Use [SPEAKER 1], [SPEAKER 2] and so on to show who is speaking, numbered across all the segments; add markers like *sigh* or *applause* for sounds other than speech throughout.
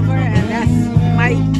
[SPEAKER 1] lover and that's my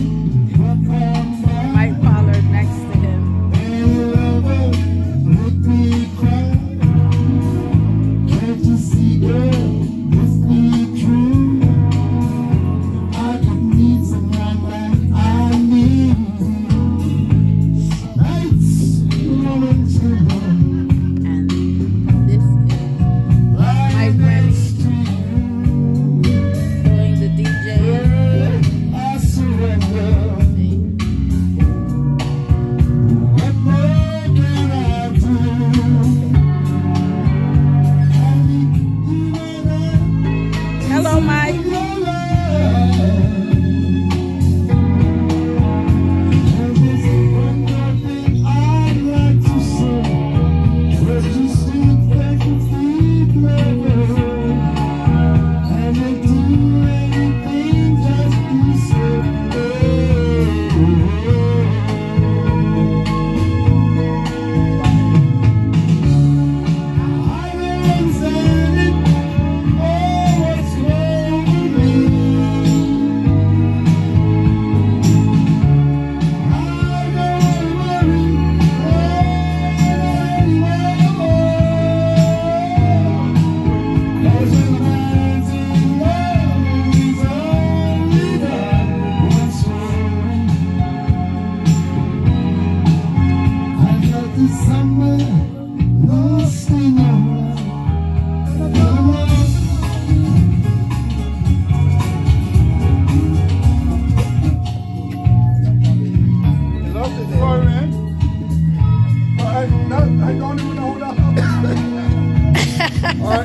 [SPEAKER 1] Are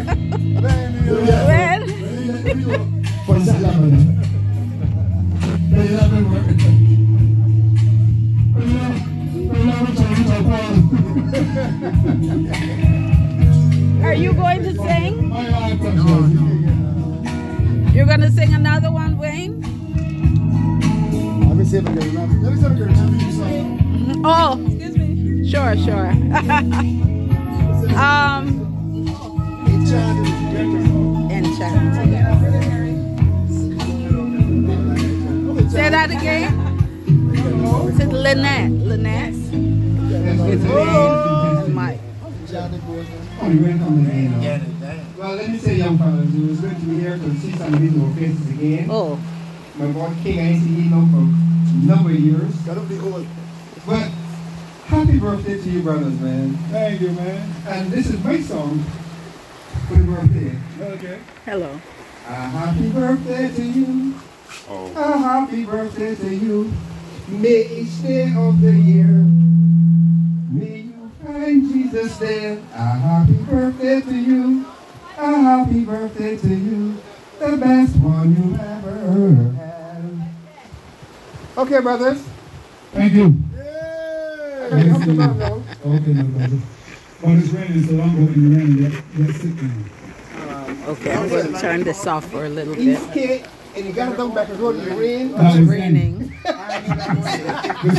[SPEAKER 1] you going to sing? You're going to sing another one, Wayne?
[SPEAKER 2] Let me see if I can remember. Let me see if I can remember you song.
[SPEAKER 1] Oh, excuse me. Sure, sure. *laughs* um, Enchanted. Say that again. Is it Lynette? Lynette? It's Wayne. Mike.
[SPEAKER 3] Oh, you went on the end. Well, let me say, young fellas, it was good to be here to see some beautiful faces again.
[SPEAKER 1] Oh,
[SPEAKER 3] My boy King, I ain't seen him for a number of years.
[SPEAKER 2] Gotta be old.
[SPEAKER 3] But happy birthday to you, brothers, man.
[SPEAKER 2] Thank you, man.
[SPEAKER 3] And this is my song for the birthday.
[SPEAKER 2] Okay.
[SPEAKER 1] hello.
[SPEAKER 3] A happy birthday to you.
[SPEAKER 2] Oh.
[SPEAKER 3] A happy birthday to you. May each day of the year. May you find Jesus there. A happy birthday to you. A happy birthday to you. The best one you ever had. Okay, brothers.
[SPEAKER 4] Thank you.
[SPEAKER 2] Yay!
[SPEAKER 3] Okay, come to mom.
[SPEAKER 4] Okay, no brother. But it's raining, so I'm going in the rain. Get, get sick now.
[SPEAKER 1] Um, okay, I'm going to turn this off for a little bit.
[SPEAKER 3] East Cape, and you gotta come back and go to the rain.
[SPEAKER 1] It's raining. *laughs* *laughs*
[SPEAKER 4] then.